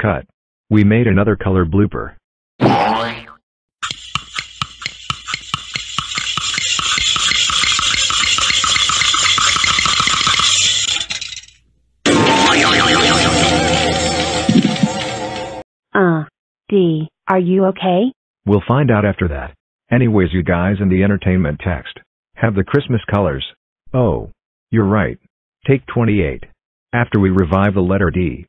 Cut. We made another color blooper. Uh. D. Are you okay? We'll find out after that. Anyways, you guys in the entertainment text have the Christmas colors. Oh. You're right. Take 28. After we revive the letter D,